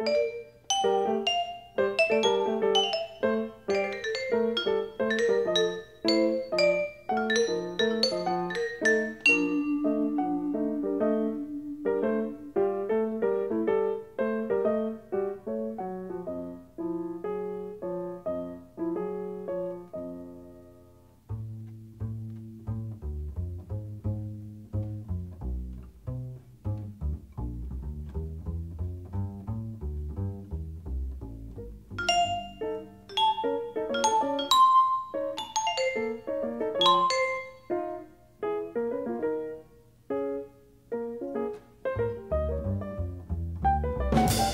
Música Thank